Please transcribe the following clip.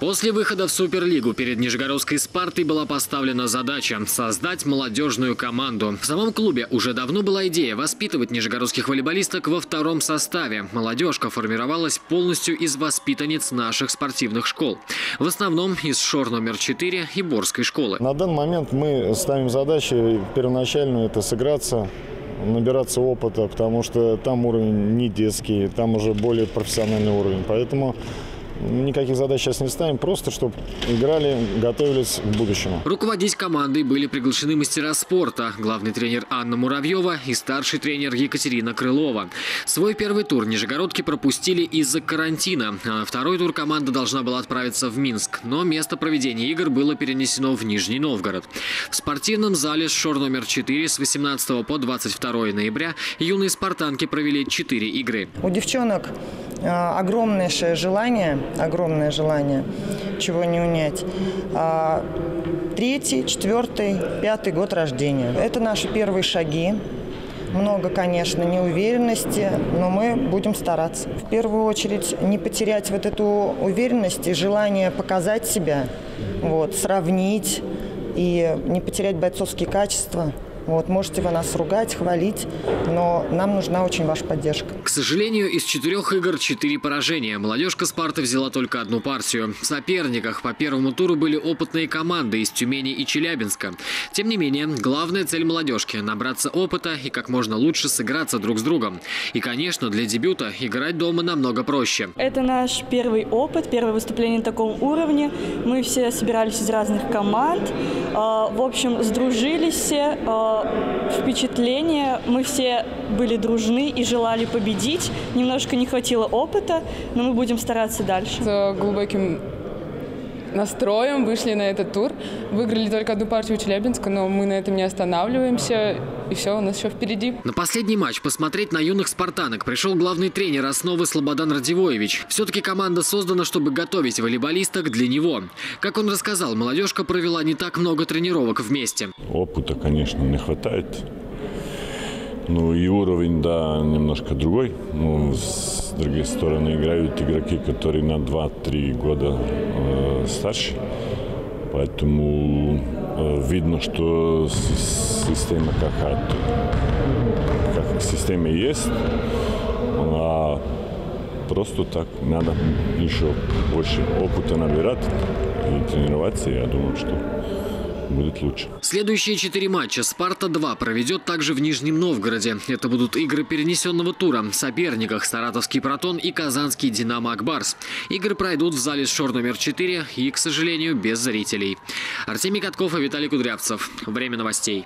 После выхода в Суперлигу перед Нижегородской «Спартой» была поставлена задача – создать молодежную команду. В самом клубе уже давно была идея воспитывать нижегородских волейболисток во втором составе. Молодежка формировалась полностью из воспитанниц наших спортивных школ. В основном из ШОР номер 4 и Борской школы. На данный момент мы ставим задачу первоначальную – это сыграться набираться опыта, потому что там уровень не детский, там уже более профессиональный уровень. Поэтому никаких задач сейчас не ставим, просто чтобы играли, готовились к будущему. Руководить командой были приглашены мастера спорта, главный тренер Анна Муравьева и старший тренер Екатерина Крылова. Свой первый тур нижегородки пропустили из-за карантина. А второй тур команда должна была отправиться в Минск, но место проведения игр было перенесено в Нижний Новгород. В спортивном зале «Шор номер 4» с 18 по 22 ноября юные спартанки провели 4 игры. У девчонок а, огромнейшее желание, огромное желание, чего не унять. А, третий, четвертый, пятый год рождения. Это наши первые шаги. Много, конечно, неуверенности, но мы будем стараться. В первую очередь не потерять вот эту уверенность и желание показать себя, вот, сравнить и не потерять бойцовские качества. Вот, можете вы нас ругать, хвалить, но нам нужна очень ваша поддержка. К сожалению, из четырех игр четыре поражения. Молодежка Спарта взяла только одну партию. В соперниках по первому туру были опытные команды из Тюмени и Челябинска. Тем не менее, главная цель молодежки – набраться опыта и как можно лучше сыграться друг с другом. И, конечно, для дебюта играть дома намного проще. Это наш первый опыт, первое выступление на таком уровне. Мы все собирались из разных команд. А, в общем, сдружились все а, впечатление. Мы все были дружны и желали победить. Немножко не хватило опыта, но мы будем стараться дальше. С глубоким настроем вышли на этот тур. Выиграли только одну партию Челябинска, но мы на этом не останавливаемся. И все, у нас еще впереди. На последний матч посмотреть на юных спартанок пришел главный тренер основы Слободан Радивоевич. Все-таки команда создана, чтобы готовить волейболисток для него. Как он рассказал, молодежка провела не так много тренировок вместе. Опыта, конечно, не хватает. Ну и уровень, да, немножко другой. Ну, с другой стороны, играют игроки, которые на 2-3 года э, старше. Поэтому э, видно, что система какая-то, как система есть, а просто так надо еще больше опыта набирать и тренироваться. Я думаю, что будет лучше. Следующие четыре матча «Спарта-2» проведет также в Нижнем Новгороде. Это будут игры перенесенного тура. В соперниках «Саратовский Протон» и «Казанский Динамо Акбарс». Игры пройдут в зале «Шор» номер 4 и, к сожалению, без зрителей. Артемий Катков и Виталий Кудрявцев. Время новостей.